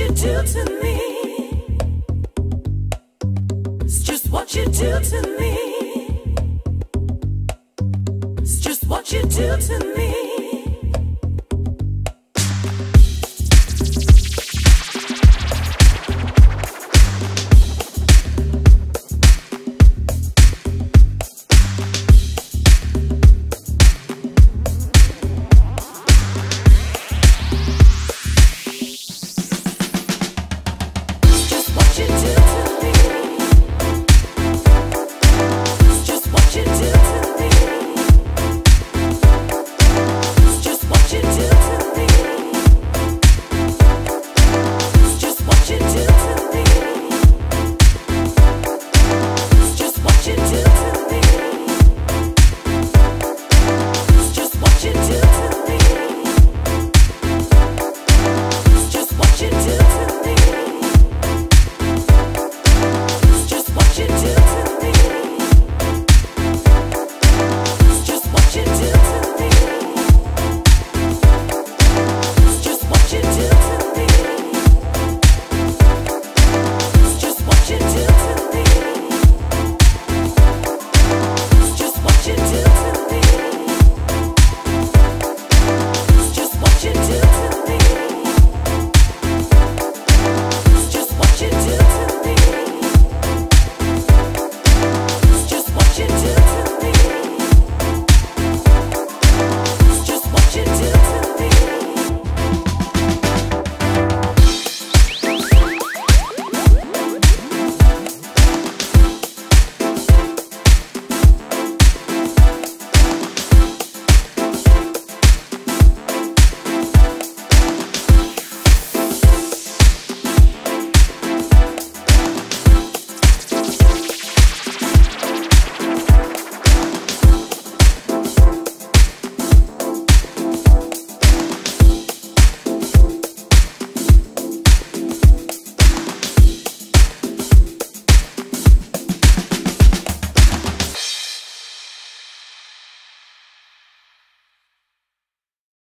you do to me. It's just what you do to me. It's just what you do to me.